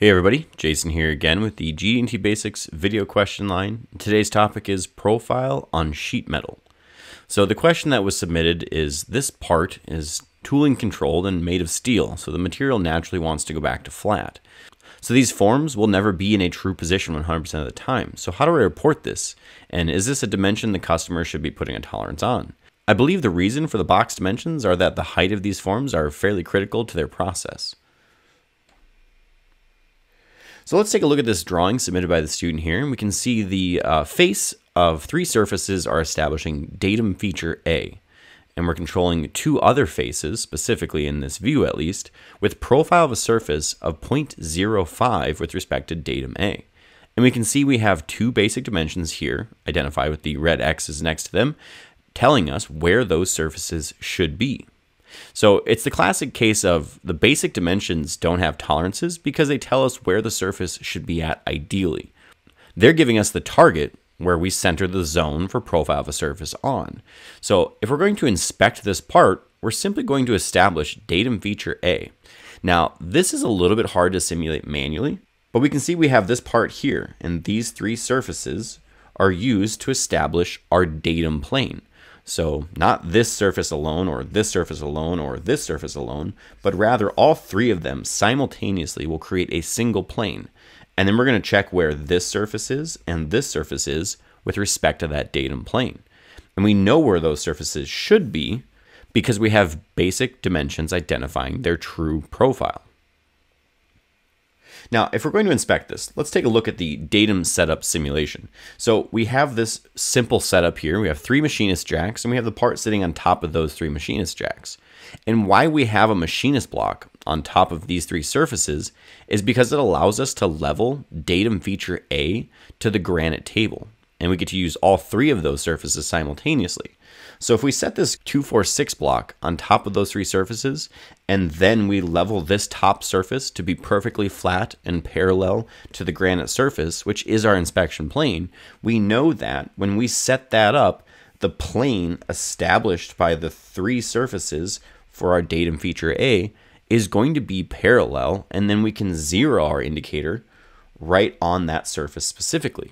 Hey everybody, Jason here again with the GD&T Basics video question line. Today's topic is profile on sheet metal. So the question that was submitted is this part is tooling controlled and made of steel, so the material naturally wants to go back to flat. So these forms will never be in a true position 100% of the time. So how do I report this? And is this a dimension the customer should be putting a tolerance on? I believe the reason for the box dimensions are that the height of these forms are fairly critical to their process. So let's take a look at this drawing submitted by the student here. And we can see the uh, face of three surfaces are establishing datum feature A. And we're controlling two other faces, specifically in this view at least, with profile of a surface of 0.05 with respect to datum A. And we can see we have two basic dimensions here, identified with the red X's next to them, telling us where those surfaces should be. So it's the classic case of the basic dimensions don't have tolerances because they tell us where the surface should be at ideally. They're giving us the target where we center the zone for profile of a surface on. So if we're going to inspect this part, we're simply going to establish datum feature A. Now, this is a little bit hard to simulate manually, but we can see we have this part here, and these three surfaces are used to establish our datum plane. So not this surface alone or this surface alone or this surface alone, but rather all three of them simultaneously will create a single plane. And then we're going to check where this surface is and this surface is with respect to that datum plane. And we know where those surfaces should be because we have basic dimensions identifying their true profile. Now, if we're going to inspect this, let's take a look at the datum setup simulation. So we have this simple setup here. We have three machinist jacks, and we have the part sitting on top of those three machinist jacks. And why we have a machinist block on top of these three surfaces is because it allows us to level datum feature A to the granite table. And we get to use all three of those surfaces simultaneously. So if we set this 246 block on top of those three surfaces, and then we level this top surface to be perfectly flat and parallel to the granite surface, which is our inspection plane, we know that when we set that up, the plane established by the three surfaces for our datum feature A is going to be parallel, and then we can zero our indicator right on that surface specifically.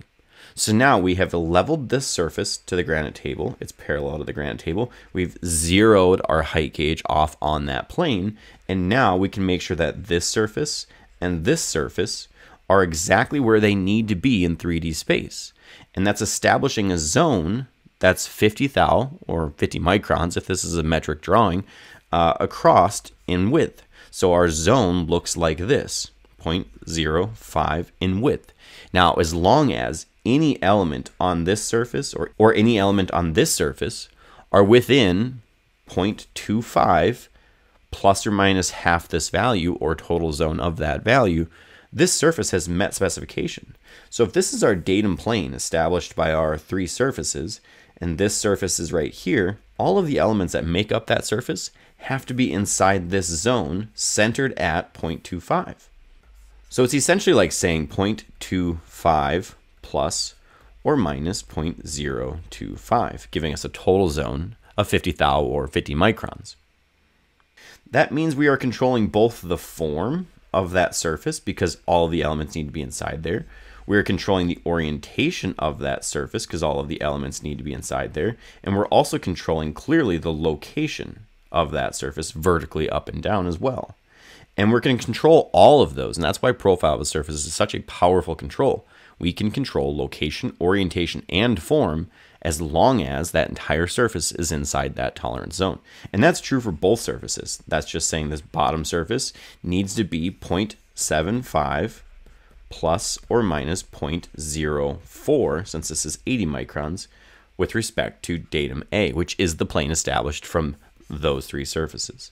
So now we have leveled this surface to the granite table. It's parallel to the granite table. We've zeroed our height gauge off on that plane. And now we can make sure that this surface and this surface are exactly where they need to be in 3D space. And that's establishing a zone that's 50 thou or 50 microns, if this is a metric drawing, uh, across in width. So our zone looks like this, 0.05 in width. Now, as long as any element on this surface or, or any element on this surface are within 0.25 plus or minus half this value or total zone of that value, this surface has met specification. So if this is our datum plane established by our three surfaces, and this surface is right here, all of the elements that make up that surface have to be inside this zone centered at 0.25. So it's essentially like saying 0.25 plus or minus 0.025, giving us a total zone of 50 thou or 50 microns. That means we are controlling both the form of that surface because all the elements need to be inside there. We're controlling the orientation of that surface because all of the elements need to be inside there. And we're also controlling clearly the location of that surface vertically up and down as well. And we're going to control all of those. And that's why profile of a surface is such a powerful control we can control location, orientation, and form as long as that entire surface is inside that tolerance zone. And that's true for both surfaces. That's just saying this bottom surface needs to be 0.75 plus or minus 0.04, since this is 80 microns, with respect to datum A, which is the plane established from those three surfaces.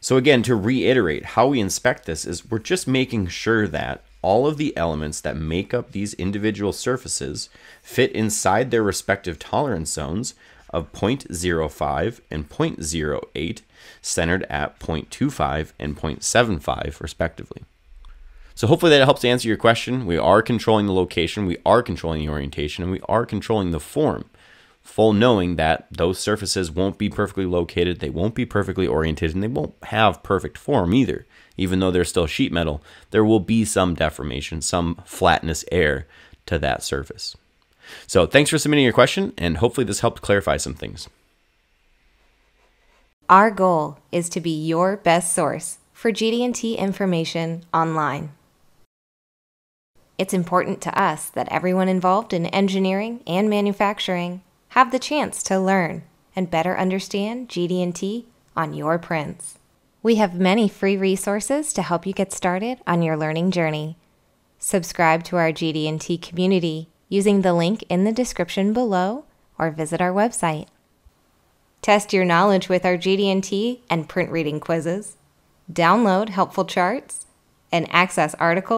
So again, to reiterate, how we inspect this is we're just making sure that all of the elements that make up these individual surfaces fit inside their respective tolerance zones of 0.05 and 0.08, centered at 0.25 and 0.75 respectively. So hopefully that helps answer your question. We are controlling the location, we are controlling the orientation, and we are controlling the form full knowing that those surfaces won't be perfectly located, they won't be perfectly oriented, and they won't have perfect form either. Even though they're still sheet metal, there will be some deformation, some flatness air to that surface. So thanks for submitting your question, and hopefully this helped clarify some things. Our goal is to be your best source for GD&T information online. It's important to us that everyone involved in engineering and manufacturing have the chance to learn and better understand GD&T on your prints. We have many free resources to help you get started on your learning journey. Subscribe to our GD&T community using the link in the description below or visit our website. Test your knowledge with our GD&T and print reading quizzes. Download helpful charts and access articles